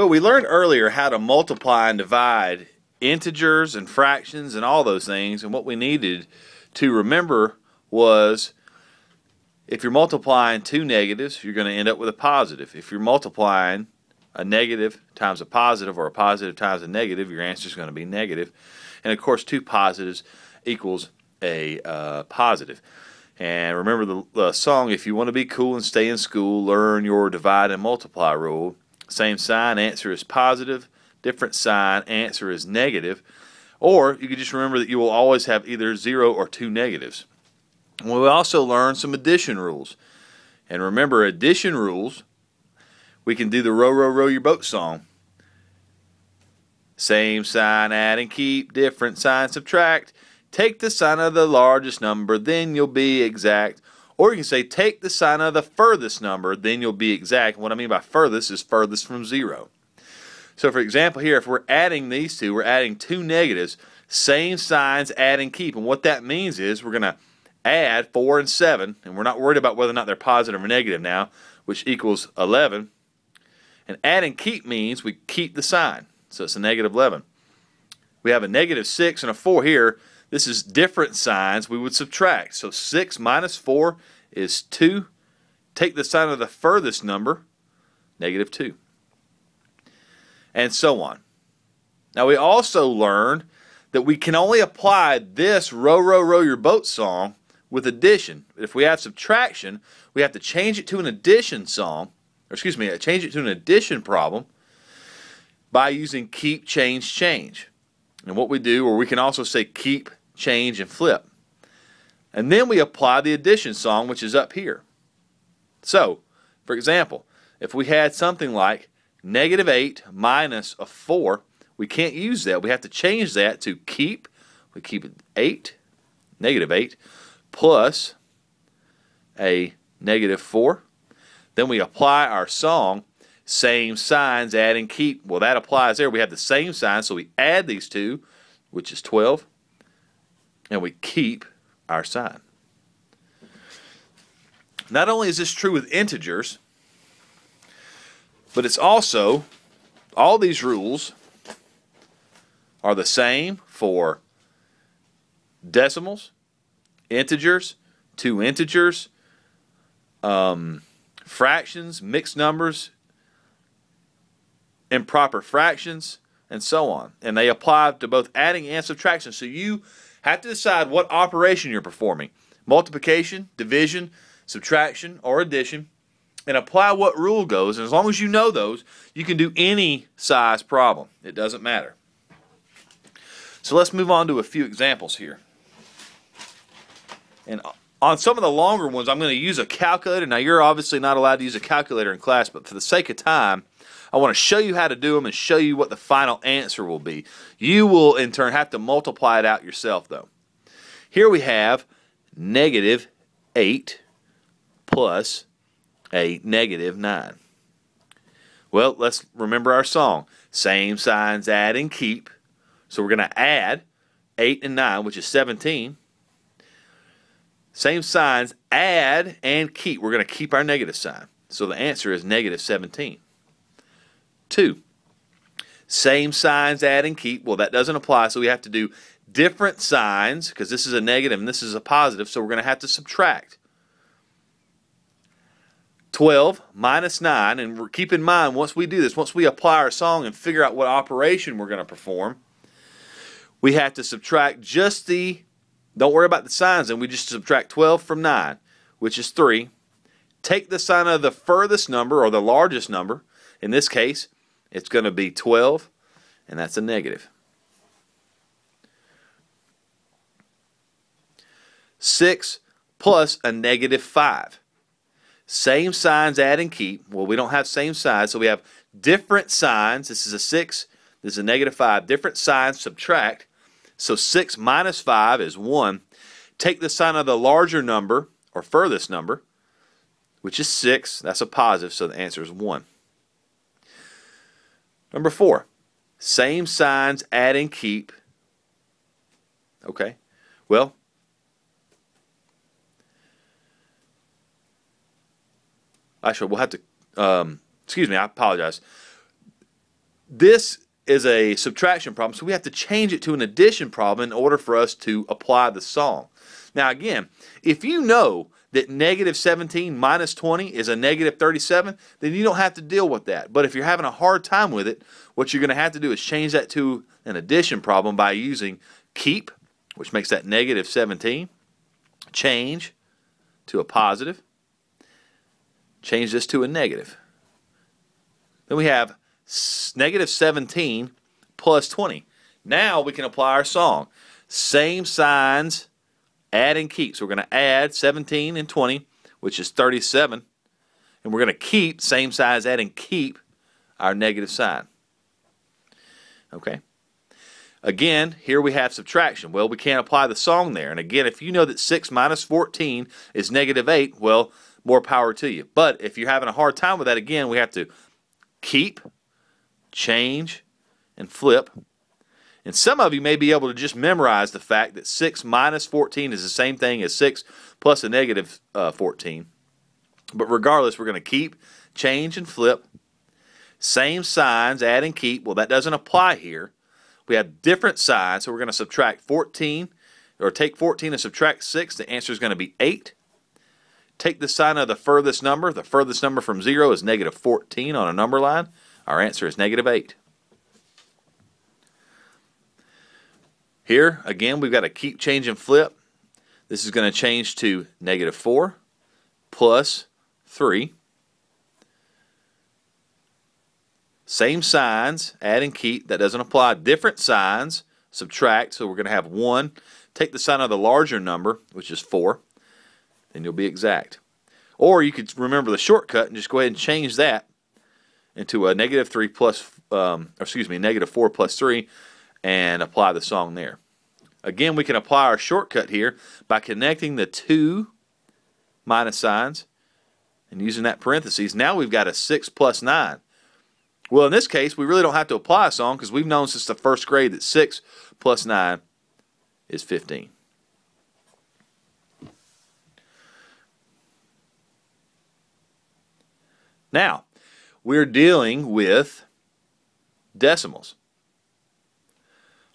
Well, we learned earlier how to multiply and divide integers and fractions and all those things, and what we needed to remember was if you're multiplying two negatives, you're going to end up with a positive. If you're multiplying a negative times a positive or a positive times a negative, your answer is going to be negative. And of course, two positives equals a uh, positive. And remember the, the song, if you want to be cool and stay in school, learn your divide and multiply rule. Same sign, answer is positive. Different sign, answer is negative. Or you could just remember that you will always have either zero or two negatives. We also learn some addition rules. And remember, addition rules, we can do the row, row, row your boat song. Same sign, add and keep, different sign, subtract. Take the sign of the largest number, then you'll be exact. Or you can say, take the sign of the furthest number, then you'll be exact. What I mean by furthest is furthest from zero. So, for example, here, if we're adding these two, we're adding two negatives, same signs, add and keep. And what that means is we're going to add 4 and 7, and we're not worried about whether or not they're positive or negative now, which equals 11. And add and keep means we keep the sign. So it's a negative 11. We have a negative 6 and a 4 here. This is different signs we would subtract. So 6 minus 4 is 2. Take the sign of the furthest number, negative 2. And so on. Now we also learned that we can only apply this row, row, row your boat song with addition. If we have subtraction, we have to change it to an addition song, or excuse me, change it to an addition problem by using keep, change, change. And what we do, or we can also say keep, change, and flip. And then we apply the addition song, which is up here. So, for example, if we had something like negative 8 minus a 4, we can't use that. We have to change that to keep. We keep 8, negative 8, plus a negative 4. Then we apply our song, same signs, add and keep. Well, that applies there. We have the same sign, so we add these two, which is 12, and we keep our sign. Not only is this true with integers, but it's also, all these rules are the same for decimals, integers, two integers, um, fractions, mixed numbers, improper fractions, and so on. And they apply to both adding and subtraction. So you have to decide what operation you're performing multiplication, division, subtraction, or addition and apply what rule goes. And as long as you know those, you can do any size problem. It doesn't matter. So let's move on to a few examples here. And on some of the longer ones, I'm going to use a calculator. Now, you're obviously not allowed to use a calculator in class, but for the sake of time, I want to show you how to do them and show you what the final answer will be. You will, in turn, have to multiply it out yourself, though. Here we have negative 8 plus a negative 9. Well, let's remember our song. Same signs add and keep. So we're going to add 8 and 9, which is 17. Same signs, add and keep. We're going to keep our negative sign. So the answer is negative 17. 2. Same signs, add and keep. Well, that doesn't apply, so we have to do different signs because this is a negative and this is a positive, so we're going to have to subtract. 12 minus 9, and keep in mind, once we do this, once we apply our song and figure out what operation we're going to perform, we have to subtract just the, don't worry about the signs, and we just subtract 12 from 9, which is 3. Take the sign of the furthest number, or the largest number. In this case, it's going to be 12, and that's a negative. 6 plus a negative 5. Same signs add and keep. Well, we don't have same signs, so we have different signs. This is a 6, this is a negative 5. Different signs subtract. So 6 minus 5 is 1. Take the sign of the larger number, or furthest number, which is 6. That's a positive, so the answer is 1. Number 4. Same signs add and keep. Okay. Well, Actually, we'll have to. Um, excuse me, I apologize. this is a subtraction problem, so we have to change it to an addition problem in order for us to apply the song. Now, again, if you know that negative 17 minus 20 is a negative 37, then you don't have to deal with that. But if you're having a hard time with it, what you're going to have to do is change that to an addition problem by using keep, which makes that negative 17, change to a positive, change this to a negative. Then we have negative 17 plus 20. Now we can apply our song. Same signs, add and keep. So we're going to add 17 and 20, which is 37. And we're going to keep, same size, add and keep our negative sign. Okay. Again, here we have subtraction. Well, we can't apply the song there. And again, if you know that 6 minus 14 is negative 8, well, more power to you. But if you're having a hard time with that, again, we have to keep, change, and flip. And some of you may be able to just memorize the fact that 6 minus 14 is the same thing as 6 plus a negative, uh, 14. But regardless, we're going to keep, change, and flip. Same signs, add and keep. Well, that doesn't apply here. We have different signs, so we're going to subtract 14, or take 14 and subtract 6. The answer is going to be 8. Take the sign of the furthest number. The furthest number from 0 is negative 14 on a number line. Our answer is negative 8. Here, again, we've got to keep, change, and flip. This is going to change to negative 4 plus 3. Same signs, add and keep. That doesn't apply. Different signs, subtract. So we're going to have 1. Take the sign of the larger number, which is 4 then you'll be exact. Or you could remember the shortcut and just go ahead and change that into a negative 3 plus, um, excuse me, negative 4 plus 3 and apply the song there. Again, we can apply our shortcut here by connecting the two minus signs and using that parentheses. Now we've got a 6 plus 9. Well, in this case, we really don't have to apply a song because we've known since the first grade that 6 plus 9 is 15. Now, we're dealing with decimals.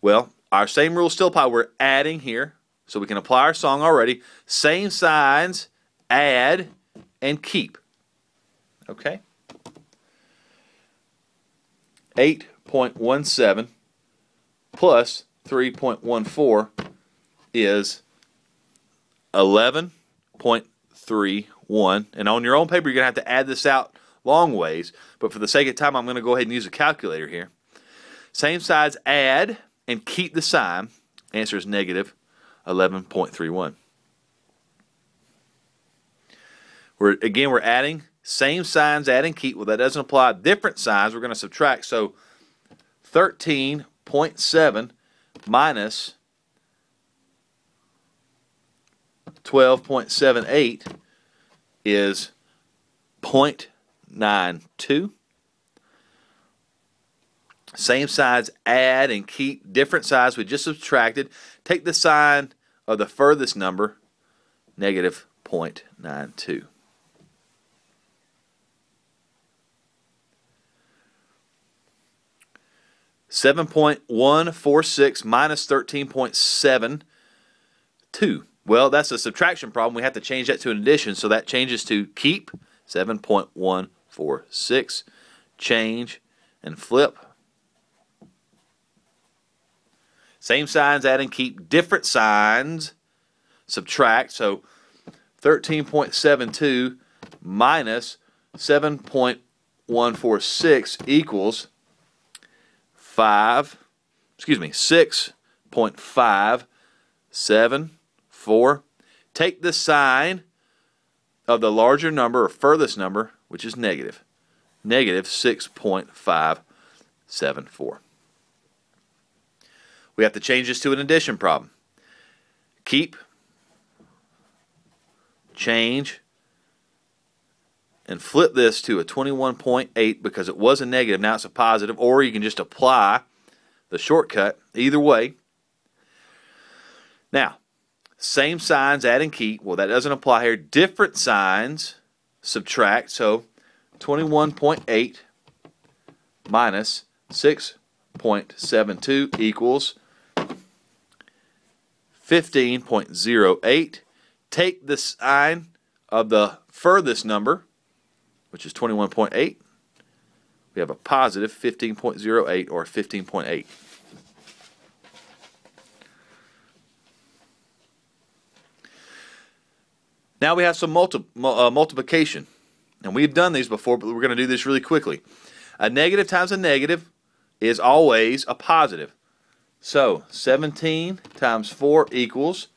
Well, our same rule still apply. We're adding here, so we can apply our song already. Same signs, add, and keep. Okay? 8.17 plus 3.14 is 11.31. And on your own paper, you're going to have to add this out long ways, but for the sake of time, I'm going to go ahead and use a calculator here. Same size, add, and keep the sign. Answer is negative 11.31. We're, again, we're adding same signs, add and keep. Well, that doesn't apply. Different signs, we're going to subtract. So 13.7 minus 12.78 is 0.7 nine two. Same sides, add and keep different sides we just subtracted. Take the sign of the furthest number, negative 0.92. Seven point one four six minus thirteen point seven two. Well, that's a subtraction problem. We have to change that to an addition, so that changes to keep seven point one four, six, change, and flip. Same signs, add and keep different signs, subtract. So 13.72 minus 7.146 equals 5, excuse me, 6.574. Take the sign of the larger number or furthest number which is negative, negative 6.574. We have to change this to an addition problem. Keep, change, and flip this to a 21.8 because it was a negative, now it's a positive, or you can just apply the shortcut either way. Now, same signs, add and keep. Well, that doesn't apply here. Different signs, subtract. So 21.8 minus 6.72 equals 15.08. Take the sign of the furthest number, which is 21.8. We have a positive 15.08 or 15.8. Now we have some multi uh, multiplication. And we've done these before, but we're going to do this really quickly. A negative times a negative is always a positive. So 17 times 4 equals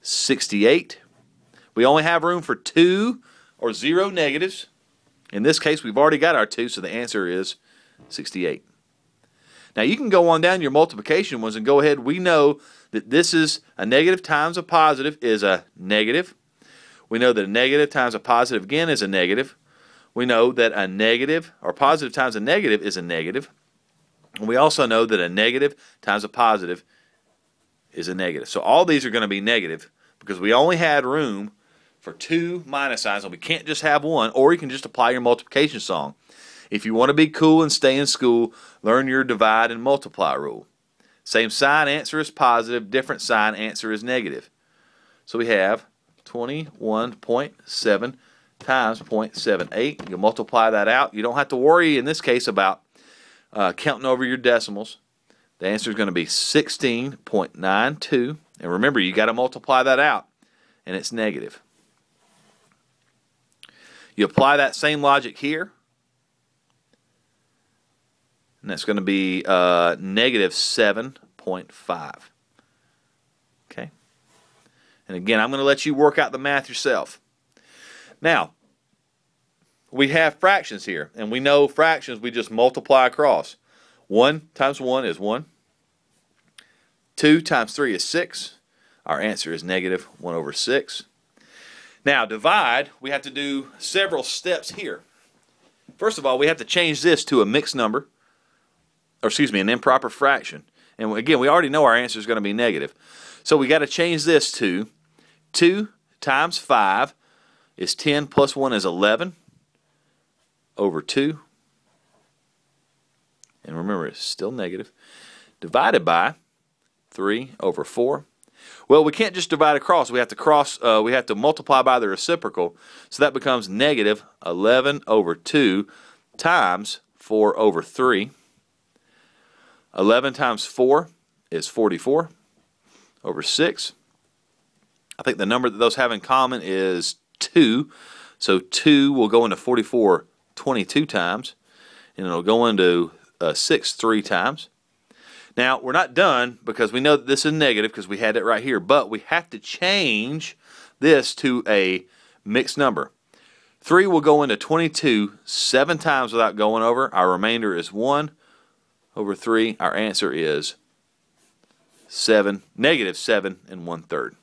68. We only have room for two or zero negatives. In this case, we've already got our two, so the answer is 68. Now you can go on down your multiplication ones and go ahead. We know that this is a negative times a positive is a negative. We know that a negative times a positive again is a negative. We know that a negative or positive times a negative is a negative. And we also know that a negative times a positive is a negative. So all these are going to be negative because we only had room for two minus signs and we can't just have one or you can just apply your multiplication song. If you want to be cool and stay in school, learn your divide and multiply rule. Same sign, answer is positive, different sign, answer is negative. So we have 21.7 times 0.78. You multiply that out. You don't have to worry in this case about uh, counting over your decimals. The answer is going to be 16.92. And remember, you got to multiply that out, and it's negative. You apply that same logic here, and that's going to be uh, negative 7.5. And again, I'm going to let you work out the math yourself. Now, we have fractions here, and we know fractions we just multiply across. 1 times 1 is 1. 2 times 3 is 6. Our answer is negative 1 over 6. Now, divide, we have to do several steps here. First of all, we have to change this to a mixed number, or excuse me, an improper fraction. And again, we already know our answer is going to be negative. So we got to change this to 2 times 5 is 10 plus 1 is 11 over 2. And remember, it's still negative. Divided by 3 over 4. Well, we can't just divide across. We have to cross. Uh, we have to multiply by the reciprocal. So that becomes negative 11 over 2 times 4 over 3. 11 times 4 is 44 over 6. I think the number that those have in common is 2. So 2 will go into 44 22 times, and it'll go into uh, 6 3 times. Now, we're not done because we know that this is negative because we had it right here, but we have to change this to a mixed number. 3 will go into 22 seven times without going over. Our remainder is 1 over 3. Our answer is 7, negative 7 and 1 third.